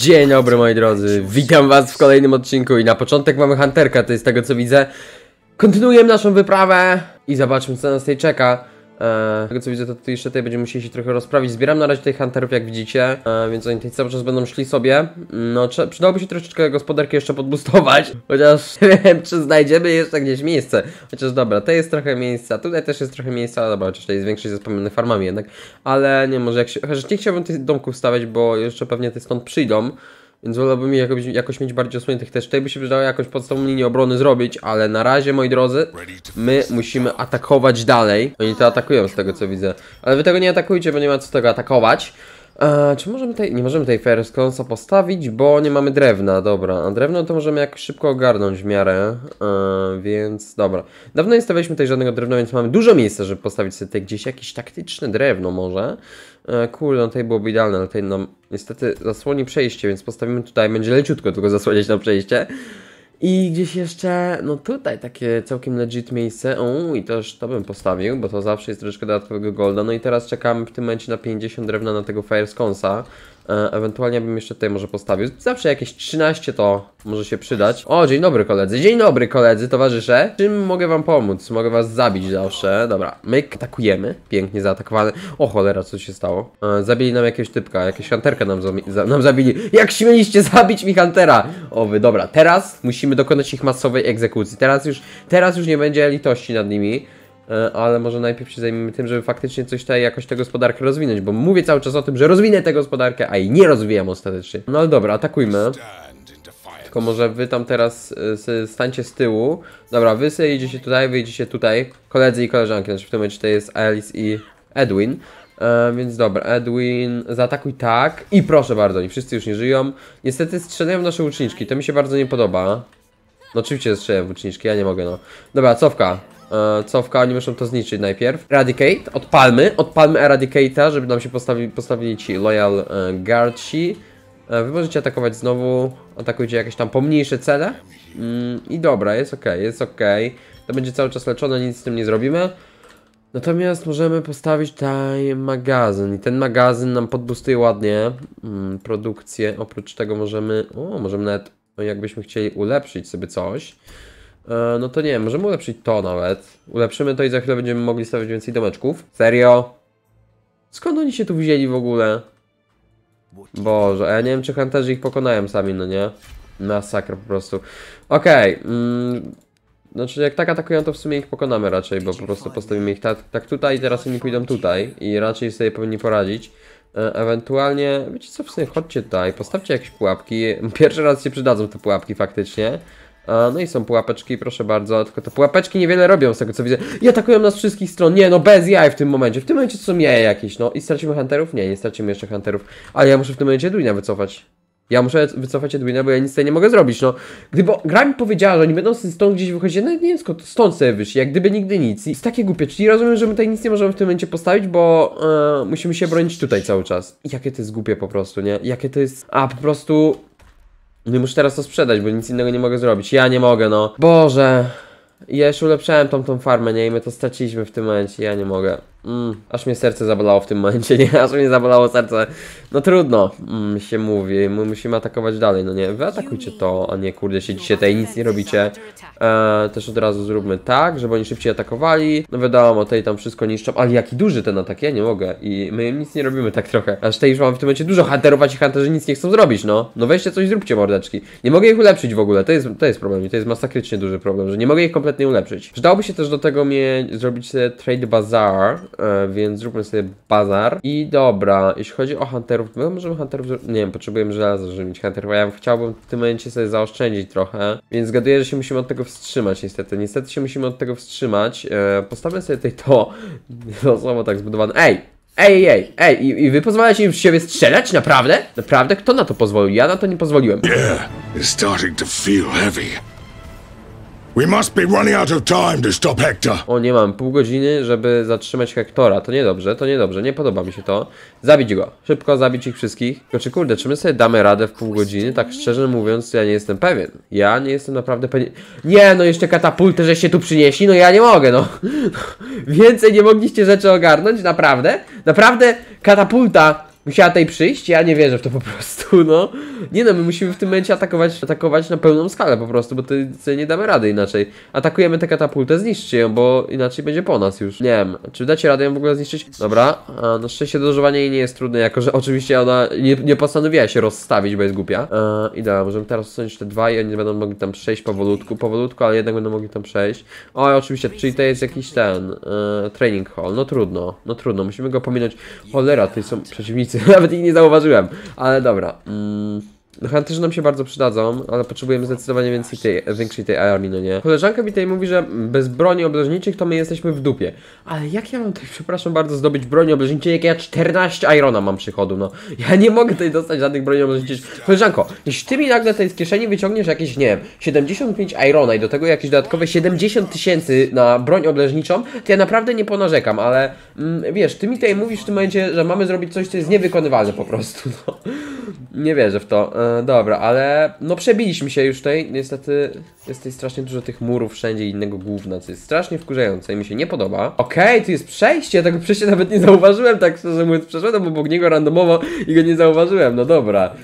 Dzień dobry moi drodzy, witam was w kolejnym odcinku i na początek mamy Hunterka, to jest tego co widzę. Kontynuujemy naszą wyprawę i zobaczmy co nas tutaj czeka. Eee, tego co widzę to jeszcze tutaj będziemy musieli się trochę rozprawić. Zbieram na razie tych Hunterów jak widzicie, eee, więc oni tutaj cały czas będą szli sobie. No przydałoby się troszeczkę gospodarkę jeszcze podbustować, chociaż nie wiem czy znajdziemy jeszcze gdzieś miejsce. Chociaż dobra, to jest trochę miejsca, tutaj też jest trochę miejsca, ale dobra, chociaż tutaj jest większość zespełnionych farmami jednak. Ale nie, może jak się, chociaż nie chciałbym tych domków stawiać, bo jeszcze pewnie te stąd przyjdą. Więc wolałbym jakoś, jakoś mieć bardziej osłoniętych też. Tutaj by się przydało jakąś podstawową linię obrony zrobić, ale na razie, moi drodzy, my musimy atakować dalej. Oni to atakują z tego co widzę. Ale wy tego nie atakujcie, bo nie ma co tego atakować. Eee, czy możemy tutaj, nie możemy tutaj Ferrisconsa postawić, bo nie mamy drewna, dobra. A drewno to możemy jakoś szybko ogarnąć w miarę, eee, więc dobra. Dawno nie stawialiśmy tutaj żadnego drewna, więc mamy dużo miejsca, żeby postawić sobie tutaj gdzieś jakieś taktyczne drewno może. Eee, kurde, no tutaj byłoby idealne, ale tutaj nam niestety zasłoni przejście, więc postawimy tutaj, będzie leciutko tylko zasłonić nam przejście. I gdzieś jeszcze, no tutaj takie całkiem legit miejsce. O, i też to bym postawił, bo to zawsze jest troszeczkę dodatkowego golda. No i teraz czekamy w tym momencie na 50 drewna na tego Firesconsa. E, ewentualnie bym jeszcze tutaj może postawił. Zawsze jakieś 13 to może się przydać. O, dzień dobry koledzy. Dzień dobry koledzy, towarzysze. Czym mogę wam pomóc? Mogę was zabić zawsze. Dobra, my atakujemy. Pięknie zaatakowany. O cholera, co się stało? E, zabili nam jakiegoś typka, jakieś hunterkę nam, za nam zabili. Jak śmieliście zabić mi huntera? O wy, dobra. Teraz musimy dokonać ich masowej egzekucji. Teraz już, teraz już nie będzie litości nad nimi. E, ale może najpierw się zajmiemy tym, żeby faktycznie coś tutaj jakoś tę gospodarkę rozwinąć, bo mówię cały czas o tym, że rozwinę tę gospodarkę, a jej nie rozwijam ostatecznie. No ale dobra, atakujmy. Tylko może wy tam teraz s- stańcie z tyłu. Dobra, wy sobie idziecie tutaj, wy idziecie tutaj. Koledzy i koleżanki, znaczy w tym momencie to jest Alice i Edwin. E, więc dobra, Edwin, zaatakuj tak. I proszę bardzo, oni wszyscy już nie żyją. Niestety strzelają nasze łuczniczki, to mi się bardzo nie podoba. No oczywiście strzelają łuczniczki, ja nie mogę no. Dobra, cofka. E, cofka, oni muszą to zniszczyć najpierw. Eradicate, odpalmy, odpalmy Eradicate'a, żeby nam się postawi, postawili ci Loyal e, Guardsi. E, Wy możecie atakować znowu, atakujcie jakieś tam pomniejsze cele. Mm, I dobra, jest ok, jest ok. To będzie cały czas leczone, nic z tym nie zrobimy. Natomiast możemy postawić tutaj magazyn i ten magazyn nam podbustuje ładnie mm, produkcję. Oprócz tego możemy, o, możemy nawet, no jakbyśmy chcieli ulepszyć sobie coś, no to nie wiem, możemy ulepszyć to nawet. Ulepszymy to i za chwilę będziemy mogli stawiać więcej domeczków. Serio? Skąd oni się tu wzięli w ogóle? Boże, a ja nie wiem czy hunterzy ich pokonają sami, no nie? Masakra po prostu. Okej, mm, znaczy jak tak atakują to w sumie ich pokonamy raczej, bo po prostu postawimy ich tak, tak tutaj i teraz oni pójdą tutaj i raczej sobie powinni poradzić. E, ewentualnie, wiecie co, w sumie chodźcie tutaj, postawcie jakieś pułapki. Pierwszy raz się przydadzą te pułapki faktycznie. No i są pułapeczki, proszę bardzo, tylko te pułapeczki niewiele robią z tego co widzę. I atakują nas z wszystkich stron. Nie, no bez jaj w tym momencie. W tym momencie są jaja jakieś, no. I stracimy hunterów? Nie, nie stracimy jeszcze hunterów. Ale ja muszę w tym momencie Edwina wycofać. Ja muszę wycofać Edwina, bo ja nic tutaj nie mogę zrobić, no. Gdyby gra mi powiedziała, że oni będą stąd gdzieś wychodzić, no nie skąd, stąd sobie wyszli, jak gdyby nigdy nic. I takie głupie, czyli rozumiem, że my tutaj nic nie możemy w tym momencie postawić, bo e, musimy się bronić tutaj cały czas. Jakie to jest głupie po prostu, nie? Jakie to jest... A, po prostu... No muszę teraz to sprzedać, bo nic innego nie mogę zrobić. Ja nie mogę, no. Boże. Ja jeszcze ulepszałem tą, tą farmę, nie? I my to straciliśmy w tym momencie, ja nie mogę. Mm, aż mnie serce zabolało w tym momencie, nie? Aż mnie zabolało serce. No trudno, mm, się mówi. My musimy atakować dalej, no nie? Wy atakujcie to, a nie kurde, siedzicie tutaj, nic nie robicie. E, też od razu zróbmy tak, żeby oni szybciej atakowali. No wiadomo, tutaj tam wszystko niszczą, ale jaki duży ten atak, ja nie mogę. I my im nic nie robimy tak trochę. Aż tutaj już mam w tym momencie dużo hunterów, a ci hunterzy nic nie chcą zrobić, no. No weźcie coś, zróbcie mordeczki. Nie mogę ich ulepszyć w ogóle, to jest, to jest problem i to jest masakrycznie duży problem, że nie mogę ich kompletnie ulepszyć. Przydałoby się też do tego mieć, zrobić trade bazaar, więc zróbmy sobie bazar. I dobra, jeśli chodzi o hunterów, my możemy hunterów, nie wiem, potrzebujemy żelaza, żeby mieć hunterów, a ja chciałbym w tym momencie sobie zaoszczędzić trochę, więc zgaduję, że się musimy od tego wstrzymać niestety. Niestety się musimy od tego wstrzymać. E, postawmy sobie tutaj to, losowo tak zbudowane. Ej! Ej, ej, ej, i, i wy pozwalacie im w siebie strzelać? Naprawdę? Naprawdę? Kto na to pozwolił? Ja na to nie pozwoliłem. It's starting to feel heavy. We must be running out of time to stop Hector. O, nie mam pół godziny, żeby zatrzymać Hektora. To niedobrze, to niedobrze, nie podoba mi się to. Zabić go. Szybko zabić ich wszystkich. Tylko czy kurde, czy my sobie damy radę w pół godziny? Tak szczerze mówiąc, ja nie jestem pewien. Ja nie jestem naprawdę pewien. Nie, no jeszcze katapultę żeście tu przynieśli, no ja nie mogę, no. Więcej nie mogliście rzeczy ogarnąć, naprawdę? Naprawdę katapulta Musiała tutaj przyjść? Ja nie wierzę w to po prostu, no. Nie no, my musimy w tym momencie atakować, atakować na pełną skalę po prostu, bo to, to nie damy rady inaczej. Atakujemy tę katapultę, zniszczcie ją, bo inaczej będzie po nas już. Nie wiem, czy dacie radę ją w ogóle zniszczyć? Dobra, a na szczęście dożywanie jej nie jest trudne, jako że oczywiście ona nie, nie postanowiła się rozstawić, bo jest głupia. E, I dobra, możemy teraz usunąć te dwa i oni będą mogli tam przejść powolutku, powolutku, ale jednak będą mogli tam przejść. O, oczywiście, czyli to jest jakiś ten, e, training hall, no trudno, no trudno, musimy go pominąć. Cholera, tutaj są przeciwnicy, nawet ich nie zauważyłem, ale dobra. Mm. No nam się bardzo przydadzą, ale potrzebujemy zdecydowanie więcej tej, większej tej armii, no nie? Koleżanka mi tutaj mówi, że bez broni obleżniczych to my jesteśmy w dupie. Ale jak ja mam tutaj, przepraszam bardzo, zdobyć broni obleżniczej, jak ja 14 irona mam przychodu, no. Ja nie mogę tutaj dostać żadnych broni obleżniczych. Koleżanko, jeśli ty mi nagle tutaj z kieszeni wyciągniesz jakieś, nie wiem, 75 irona i do tego jakieś dodatkowe 70 tysięcy na broń obleżniczą, to ja naprawdę nie ponarzekam, ale mm, wiesz, ty mi tutaj mówisz w tym momencie, że mamy zrobić coś, co jest niewykonywalne po prostu, no. Nie wierzę w to. Dobra, ale no przebiliśmy się już tutaj. Niestety jest tutaj strasznie dużo tych murów wszędzie i innego gówna, co jest strasznie wkurzające i mi się nie podoba. Okej, tu jest przejście, ja tego przejścia nawet nie zauważyłem, tak szczerze mówiąc. Przeszedłem obok niego randomowo i go nie zauważyłem, no dobra.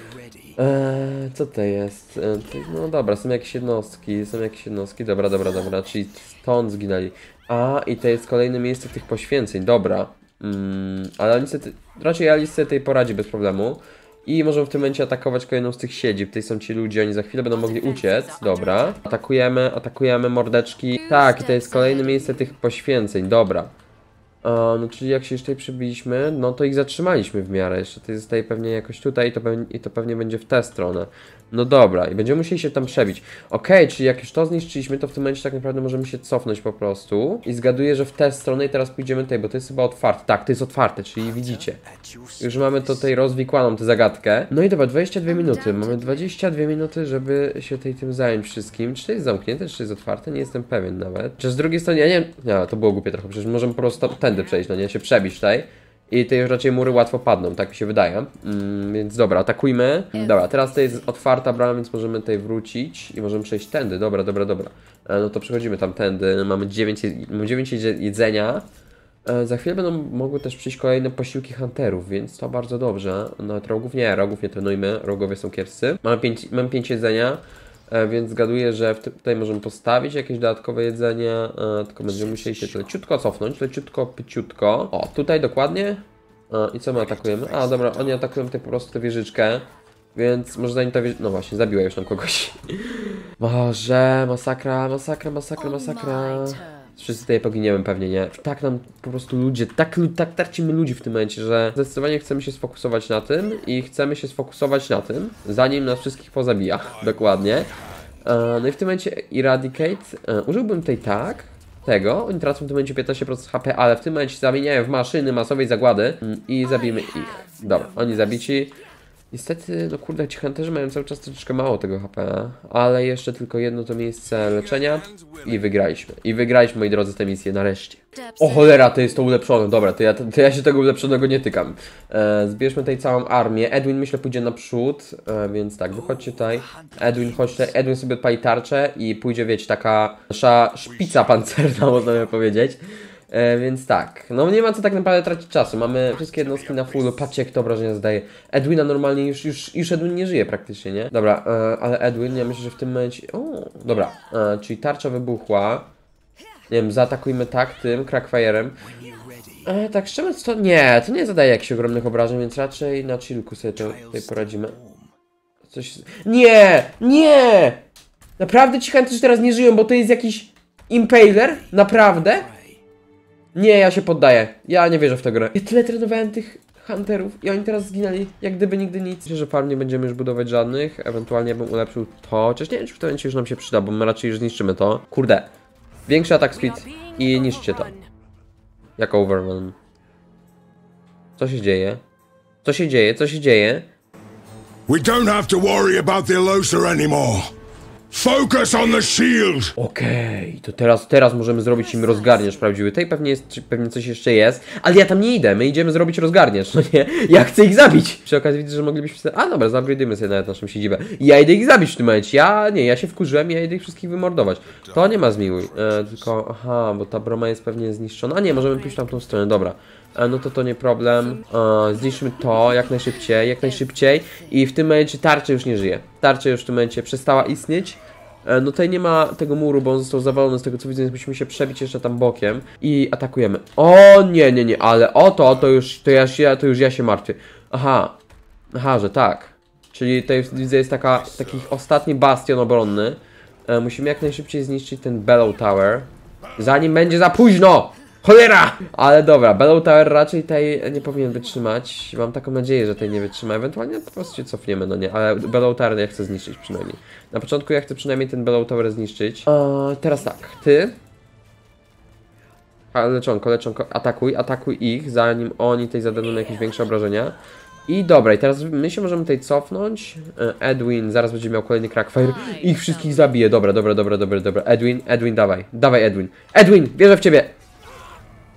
Eee, co to jest? Eee, no dobra, są jakieś jednostki, są jakieś jednostki, dobra, dobra, dobra, czyli stąd zginęli. A, i to jest kolejne miejsce tych poświęceń, dobra. Mm, ale niestety, raczej Alice tej poradzi bez problemu. I możemy w tym momencie atakować kolejną z tych siedzib. Tutaj są ci ludzie, oni za chwilę będą mogli uciec. Dobra. Atakujemy, atakujemy mordeczki. Tak, i to jest kolejne miejsce tych poświęceń. Dobra. A, no czyli jak się już tutaj przybiliśmy, no to ich zatrzymaliśmy w miarę. Jeszcze to zostaje pewnie jakoś tutaj i to, pewnie, i to pewnie będzie w tę stronę. No dobra, i będziemy musieli się tam przebić. Okej, okay, czyli jak już to zniszczyliśmy, to w tym momencie tak naprawdę możemy się cofnąć po prostu. I zgaduję, że w tę stronę i teraz pójdziemy tutaj, bo to jest chyba otwarte. Tak, to jest otwarte, czyli widzicie. Już mamy tutaj rozwikłaną tę zagadkę. No i dobra, 22 minuty. Mamy 22 minuty, żeby się tej tym zająć wszystkim. Czy to jest zamknięte, czy to jest otwarte? Nie jestem pewien nawet. Czy z drugiej strony, ja nie nie, to było głupie trochę, przecież możemy po prostu tędy przejść, no nie, się przebić tutaj. I te raczej mury łatwo padną, tak mi się wydaje. Mm, więc dobra, atakujmy. Dobra, teraz to jest otwarta brama, więc możemy tutaj wrócić i możemy przejść tędy. Dobra, dobra, dobra. E, no to przechodzimy tam tędy. Mamy 9, 9 jedzenia. E, za chwilę będą mogły też przyjść kolejne posiłki hunterów, więc to bardzo dobrze. Nawet rogów nie, rogów nie trenujmy, rogowie są kiepscy. Mamy 5, mamy 5 jedzenia. E, więc zgaduję, że tutaj możemy postawić jakieś dodatkowe jedzenie, e, tylko będziemy musieli się leciutko cofnąć, leciutko, pyciutko. O, tutaj dokładnie. E, I co my atakujemy? A, dobra, oni atakują tutaj po prostu tę wieżyczkę. Więc może zanim ta wieżyczka... No właśnie, zabiła już tam kogoś. Boże, masakra, masakra, masakra, masakra. Wszyscy tutaj poginiemy pewnie, nie? Tak nam po prostu ludzie, tak, tak tracimy ludzi w tym momencie, że zdecydowanie chcemy się sfokusować na tym i chcemy się sfokusować na tym, zanim nas wszystkich pozabija. Dokładnie. E, no i w tym momencie Eradicate, e, użyłbym tutaj tak, tego, oni tracą w tym momencie 15% HP, ale w tym momencie zamieniają w maszyny masowej zagłady mm, i zabijmy ich. Dobra, oni zabici. Niestety, no kurde, ci hunterzy mają cały czas troszeczkę mało tego HP, ale jeszcze tylko jedno to miejsce leczenia i wygraliśmy. I wygraliśmy, moi drodzy, tę misję nareszcie. O cholera, to jest to ulepszone, dobra, to ja, to ja się tego ulepszonego nie tykam. E, zbierzmy tutaj całą armię. Edwin myślę pójdzie naprzód, e, więc tak, wychodźcie tutaj. Edwin, chodź tutaj. Edwin sobie odpali tarczę i pójdzie, wiecie, taka nasza szpica pancerna, można by powiedzieć. E, więc tak, no nie ma co tak naprawdę tracić czasu. Mamy wszystkie jednostki na fullu. Patrzcie, jak to obrażenia zdaje. Edwina normalnie już, już, już Edwin nie żyje praktycznie, nie? Dobra, e, ale Edwin, ja myślę, że w tym momencie. O, dobra, e, czyli tarcza wybuchła. Nie wiem, zaatakujmy tak tym, crackfire'em. E, tak szczerze to nie, to nie zadaje jakichś ogromnych obrażeń, więc raczej na chillku sobie to, tutaj poradzimy. Coś. Nie! Nie! Naprawdę ci hunterzy teraz nie żyją, bo to jest jakiś impaler? Naprawdę? Nie, ja się poddaję. Ja nie wierzę w tę grę. Ja tyle trenowałem tych hunterów i oni teraz zginęli, jak gdyby nigdy nic. Myślę, że farm nie będziemy już budować żadnych. Ewentualnie bym ulepszył to. Chociaż nie wiem, czy w tym momencie już nam się przyda, bo my raczej już zniszczymy to. Kurde. Większy atak speed i niszczcie to. Jak overwhelm. Co się dzieje? Co się dzieje? Co się dzieje? We don't have to worry about the Elosa anymore. Focus on the shield! Okej, okay, to teraz, teraz możemy zrobić im rozgarniacz prawdziwy. Tutaj pewnie, jest, pewnie coś jeszcze jest, ale ja tam nie idę, my idziemy zrobić rozgarniacz, no nie? Ja chcę ich zabić! Przy okazji widzę, że moglibyśmy sobie... A dobra, zaupgrade'ujmy sobie nawet naszą siedzibę. Ja idę ich zabić w tym momencie, ja nie, ja się wkurzyłem ja idę ich wszystkich wymordować. To nie ma zmiłuj, e, tylko... Aha, bo ta broma jest pewnie zniszczona. A nie, możemy pójść tam tą stronę, dobra. E, no to to nie problem. E, zniszczmy to jak najszybciej, jak najszybciej. I w tym momencie tarcza już nie żyje. Tarcza już w tym momencie przestała istnieć. E, No tutaj nie ma tego muru, bo on został zawalony z tego co widzę, więc musimy się przebić jeszcze tam bokiem i atakujemy. O nie, nie, nie, ale o to, to już, to ja, się- to już ja się martwię. Aha, aha, że tak. Czyli tutaj widzę jest taka, taki ostatni bastion obronny. E, musimy jak najszybciej zniszczyć ten Bellow Tower, zanim będzie za późno! Cholera! Ale dobra, Bellow Tower raczej tej nie powinien wytrzymać. Mam taką nadzieję, że tej nie wytrzyma. Ewentualnie po prostu się cofniemy, no nie, ale Bellow Tower ja chcę zniszczyć przynajmniej. Na początku ja chcę przynajmniej ten Bellow Tower zniszczyć. E, teraz tak, ty. A, leczonko, leczonko, atakuj, atakuj ich, zanim oni tej zadaną jakieś większe obrażenia. I dobra, i teraz my się możemy tutaj cofnąć. E, Edwin zaraz będzie miał kolejny crackfire. Ich wszystkich zabije. Dobra, dobra, dobra, dobra, dobra. Edwin, Edwin, dawaj. Dawaj, Edwin. Edwin, wierzę w ciebie.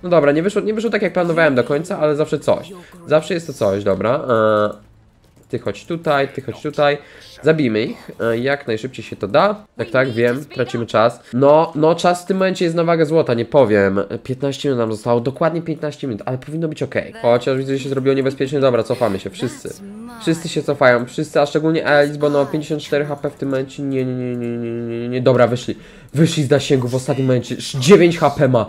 No dobra, nie wyszło, nie wyszło tak jak planowałem do końca, ale zawsze coś. Zawsze jest to coś, dobra. E, ty chodź tutaj, ty chodź tutaj. Zabijmy ich, e, jak najszybciej się to da. Tak, tak, wiem, tracimy czas. No, no, czas w tym momencie jest na wagę złota, nie powiem. 15 minut nam zostało, dokładnie 15 minut, ale powinno być ok. Chociaż widzę, że się zrobiło niebezpiecznie. Dobra, cofamy się, wszyscy. Wszyscy się cofają, wszyscy, a szczególnie Alice, bo no 54 HP w tym momencie. Nie, nie, nie, nie, nie, nie, nie. Dobra, wyszli. Wyszli z zasięgu w ostatnim momencie. 9 HP ma.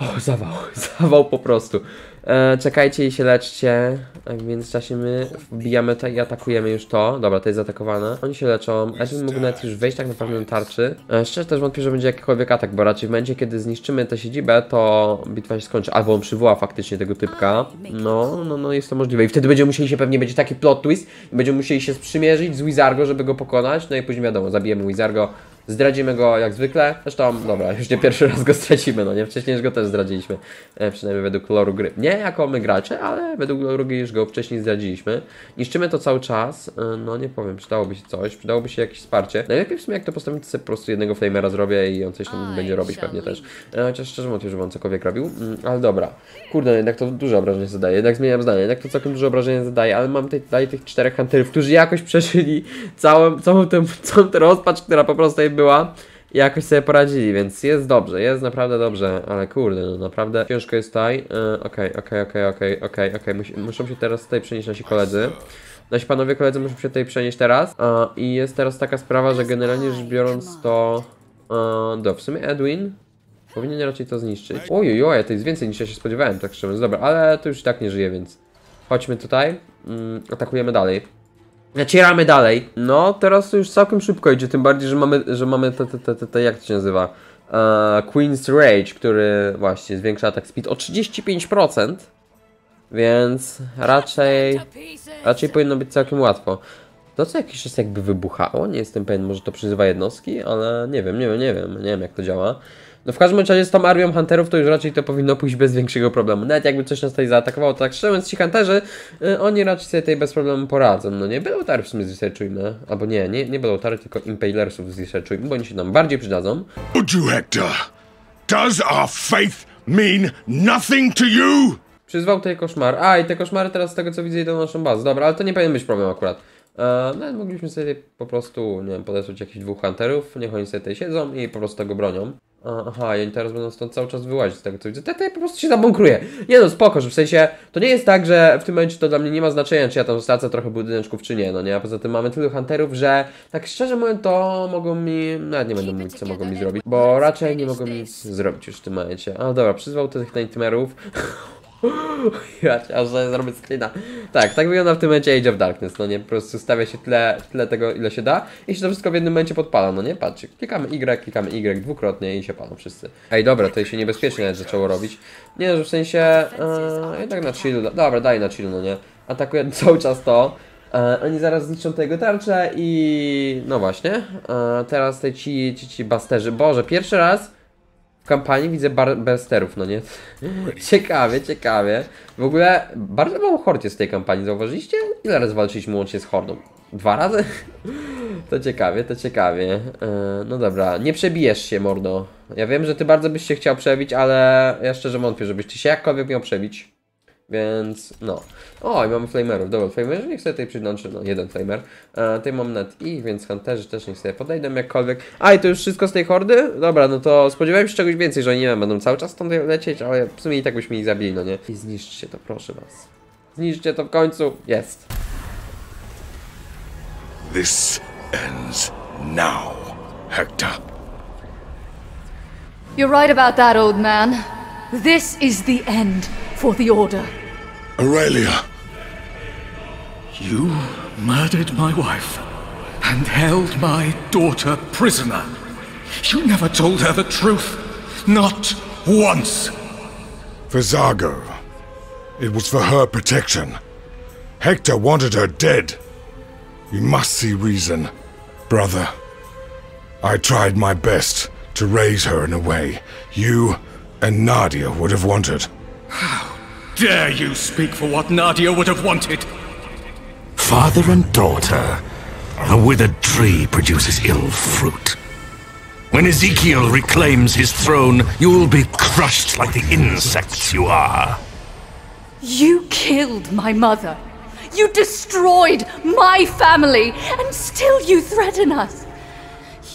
O, zawał, zawał po prostu. E, czekajcie i się leczcie. A w międzyczasie my wbijamy to i atakujemy już to. Dobra, to jest zaatakowane. Oni się leczą. Edwin mógł nawet już wejść tak naprawdę na tarczy. E, szczerze też wątpię, że będzie jakikolwiek atak, bo raczej w momencie, kiedy zniszczymy tę siedzibę, to bitwa się skończy. Albo on przywoła faktycznie tego typka. No, no, no jest to możliwe. I wtedy będziemy musieli się pewnie, będzie taki plot twist. Będziemy musieli się sprzymierzyć z Wizargo, żeby go pokonać. No i później wiadomo, zabijemy Wizargo. Zdradzimy go jak zwykle. Zresztą, dobra, już nie pierwszy raz go stracimy, no nie? Wcześniej już go też zdradziliśmy. E, przynajmniej według loru gry. Nie jako my gracze, ale według loru gry już go wcześniej zdradziliśmy. Niszczymy to cały czas. E, no nie powiem, przydałoby się coś, przydałoby się jakieś wsparcie. Najlepiej w sumie jak to postawić, to sobie po prostu jednego flamera zrobię i on coś tam będzie robić pewnie też. E, chociaż szczerze mówiąc, że on cokolwiek robił. Mm, ale dobra. Kurde, no jednak to duże obrażenie zadaje. Jednak zmieniam zdanie. Jednak to całkiem duże obrażenie zadaje, ale mam tutaj, tych czterech hunterów, którzy jakoś przeżyli całą, całą, tę, całą tę rozpacz, która po prostu była i jakoś sobie poradzili, więc jest dobrze, jest naprawdę dobrze, ale kurde, no naprawdę ciężko jest tutaj. E, Okej, okej, okej, okej, okej, okej, muszą się teraz tutaj przenieść nasi koledzy. Nasi panowie koledzy muszą się tutaj przenieść teraz e, i jest teraz taka sprawa, że generalnie rzecz biorąc to... E, do, w sumie Edwin powinien raczej to zniszczyć. Ojej, oj, to jest więcej niż ja się spodziewałem, tak szczerze. Dobra, ale to już i tak nie żyje, więc chodźmy tutaj, mm, atakujemy dalej. Nacieramy dalej. No, teraz to już całkiem szybko idzie, tym bardziej, że mamy, że mamy te, te, te, te, jak to się nazywa? E, Queen's Rage, który właśnie zwiększa atak speed o 35%. Więc raczej, raczej powinno być całkiem łatwo. To co jakiś czas jakby wybuchało, nie jestem pewien, może to przyzywa jednostki, ale nie wiem, nie wiem, nie wiem, nie wiem jak to działa. No w każdym razie z tą armią hunterów to już raczej to powinno pójść bez większego problemu. Nawet jakby coś nas tutaj zaatakowało, to tak szczerze mówiąc ci hunterzy, y, oni raczej sobie tutaj bez problemu poradzą, no nie? Belotar w sumie zresearchujmy, albo nie, nie, nie Belotary, tylko Impalersów zresearchujmy, bo oni się nam bardziej przydadzą. Hector? Does our faith mean nothing to you? Przyzwał tutaj koszmar. A, i te koszmary teraz z tego co widzę idą na naszą bazę. Dobra, ale to nie powinien być problem akurat. E, no, mogliśmy sobie po prostu, nie wiem, podesłać jakichś dwóch hunterów, niech oni sobie tutaj siedzą i po prostu tego bronią. Aha, i oni teraz będą stąd cały czas wyłazić z tego co widzę. Te, te po prostu się zabunkruje. Nie no, spoko, że w sensie, to nie jest tak, że w tym momencie to dla mnie nie ma znaczenia, czy ja tam stracę trochę budyneczków, czy nie, no nie, a poza tym mamy tylu hunterów, że tak szczerze mówiąc, to mogą mi, nawet nie będę mówić, co mogą mi zrobić, bo raczej nie mogą mi nic zrobić już w tym momencie. A dobra, przyzwał tych nightmare'ów. Ja aż zrobię screena. Tak, tak wygląda w tym momencie Age of Darkness, no nie? Po prostu stawia się tyle, tyle tego, ile się da i się to wszystko w jednym momencie podpala, no nie? Patrzcie, klikamy Y, klikamy Y dwukrotnie i się palą wszyscy. Ej, dobra, to się niebezpiecznie nawet zaczęło robić. Nie, no, że w sensie, e, jednak na chill, dobra, daj na chill, no nie? Atakuję cały czas to. E, oni zaraz zniszczą tego tarczę i... no właśnie. E, teraz te ci, ci, ci basterzy, Boże, pierwszy raz w kampanii widzę bar- no nie? ciekawie, ciekawie. W ogóle bardzo mało hord w tej kampanii, zauważyliście? Ile razy walczyliśmy łącznie z hordą? Dwa razy? to ciekawie, to ciekawie. E, no dobra, nie przebijesz się, mordo. Ja wiem, że ty bardzo byś się chciał przebić, ale ja szczerze wątpię, żebyś ty się jakkolwiek miał przebić. Więc no. O, i mamy flamerów. Dobra, flamerzy niech sobie tutaj przyjdą, czy no, jeden flamer. E, tutaj mam net i, więc hunterzy też niech sobie podejdą jakkolwiek. A, i to już wszystko z tej hordy? Dobra, no to spodziewałem się czegoś więcej, że oni nie wiem, będą cały czas stąd lecieć, ale w sumie i tak byśmy ich zabili, no nie? I zniszczcie to, proszę was. Zniszczcie to w końcu. Jest. This ends now, Hector. You're right about that, old man. This is the end for the Order. Aurelia, You murdered my wife and held my daughter prisoner. You never told her the truth. Not once. for Zargo. It was for her protection. Hector wanted her dead. You must see reason. Brother, I tried my best to raise her in a way you and Nadia would have wanted. Dare you speak for what Nadia would have wanted? Father and daughter. A withered tree produces ill fruit. When Ezekiel reclaims his throne, you'll be crushed like the insects you are. You killed my mother. You destroyed my family, and still you threaten us.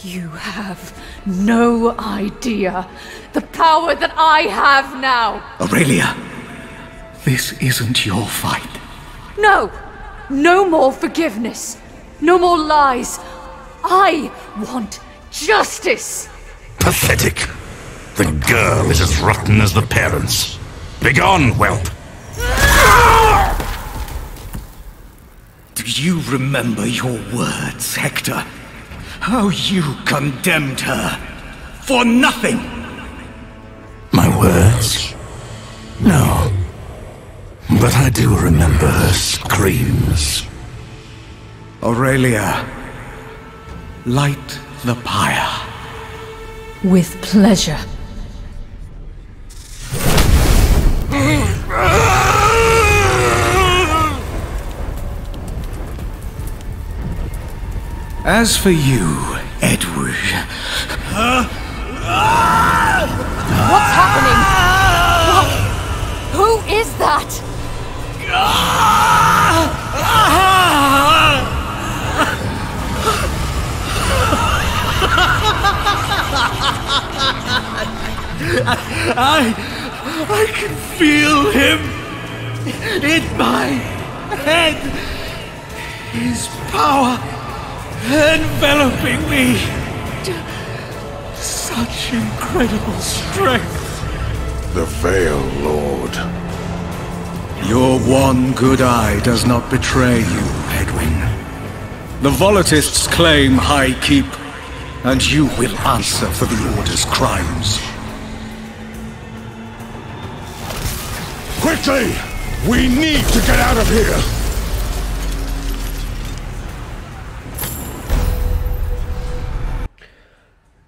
You have no idea the power that I have now. Aurelia, this isn't your fight. No, no more forgiveness. No more lies. I want justice. Pathetic. The girl is as rotten as the parents. Begone, whelp. Do you remember your words, Hector? How you condemned her for nothing? My words? No. But I do remember her screams. Aurelia, light the pyre. With pleasure. As for you, Edward, What's happening? I, I can feel him in my head. His power enveloping me. Such incredible strength. The Veil Lord. Your one good eye does not betray you, Edwin. The Volatists claim High Keep, and you will answer for the Order's crimes. We need to get out of here!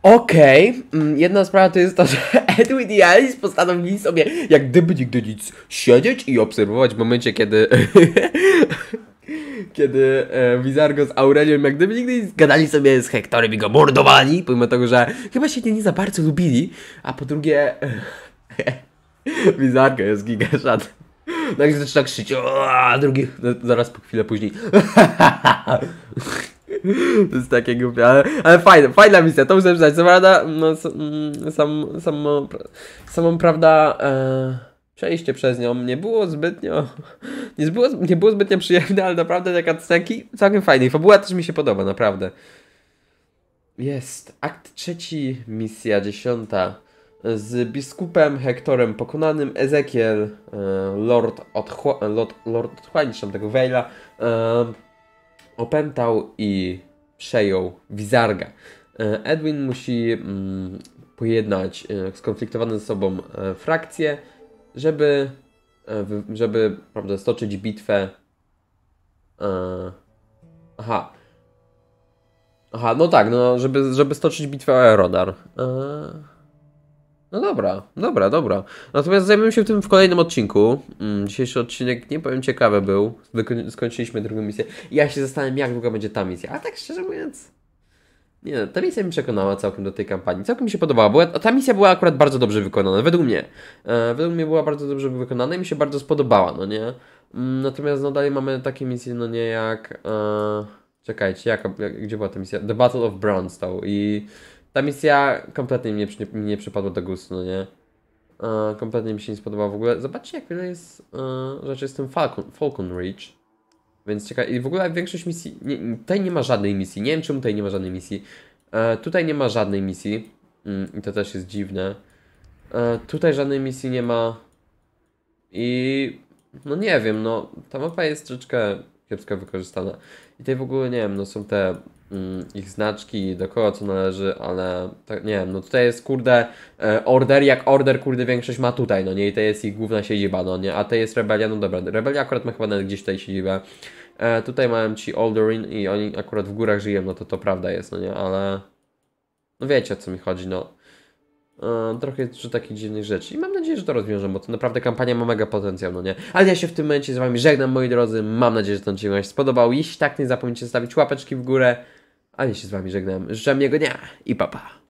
Okej, mm, jedna sprawa to jest to, że Edwin i Alice postanowili sobie jak gdyby nigdy nic siedzieć i obserwować w momencie, kiedy kiedy e, Wizargo z Aurelią jak gdyby nigdy gadali sobie z Hektorem i go mordowali, pomimo tego, że chyba się nie, nie za bardzo lubili, a po drugie Wizargo jest gigaszat. Nagle zaczyna krzyczeć, a drugi no, zaraz po chwilę później To jest takie głupie, ale, ale fajna, fajna misja, to muszę przyznać, co prawda, no, mm, sam, samo, samą prawda, e, przejście przez nią nie było zbytnio, nie było, nie było zbytnio przyjemne, ale naprawdę te cutscenki całkiem fajne i fabuła też mi się podoba, naprawdę. Jest, akt trzeci, misja dziesiąta, z biskupem Hektorem pokonanym, Ezekiel, e, Lord Otchła, Lord, Lord Otchłani, czy tego Wejla, e, opętał i przejął Wizarga. E, Edwin musi mm, pojednać e, skonfliktowane ze sobą e, frakcje, żeby, e, żeby prawda, stoczyć bitwę. E, aha. Aha, no tak, no, żeby, żeby stoczyć bitwę o Erodar. No dobra, dobra, dobra. Natomiast zajmiemy się tym w kolejnym odcinku. Mm, Dzisiejszy odcinek, nie powiem, ciekawy był. Skończyliśmy drugą misję. Ja się zastanawiam, jak długa będzie ta misja. A tak szczerze mówiąc, Nie, ta misja mi przekonała całkiem do tej kampanii. Całkiem mi się podobała, bo ta misja była akurat bardzo dobrze wykonana, według mnie. E, według mnie była bardzo dobrze wykonana i mi się bardzo spodobała, no nie? Mm, Natomiast no dalej mamy takie misje, no nie jak... E, czekajcie, gdzie była ta misja? The Battle of Brownstow i ta misja kompletnie mi nie, mi nie przypadła do gustu, no nie? E, kompletnie mi się nie spodobała w ogóle. Zobaczcie, jak wiele jest e, rzeczy z tym Falcon, Falcon Reach. Więc czekaj, i w ogóle większość misji. Nie, tutaj nie ma żadnej misji. Nie wiem, czemu tutaj nie ma żadnej misji. E, tutaj nie ma żadnej misji. Mm, I to też jest dziwne. E, tutaj żadnej misji nie ma. I. No nie wiem, no. Ta mapa jest troszeczkę kiepsko wykorzystana. I tutaj w ogóle nie wiem, no są te mm, ich znaczki, do kogo co należy, ale tak, nie wiem, no tutaj jest kurde e, order, jak order kurde większość ma tutaj, no nie, i to jest ich główna siedziba, no nie, a to jest rebelia, no dobra, rebelia akurat ma chyba nawet gdzieś tutaj siedzibę. E, tutaj mają ci Oldorin i oni akurat w górach żyją, no to to prawda jest, no nie, ale no wiecie o co mi chodzi, no. E, trochę dużo takich dziwnych rzeczy i mam nadzieję, że to rozwiążę, bo to naprawdę kampania ma mega potencjał, no nie. Ale ja się w tym momencie z Wami żegnam, moi drodzy, mam nadzieję, że ten odcinek Wam się spodobał. Jeśli tak, nie zapomnijcie zostawić łapeczki w górę, a ja się z Wami żegnam. Życzę miłego dnia i papa. Pa.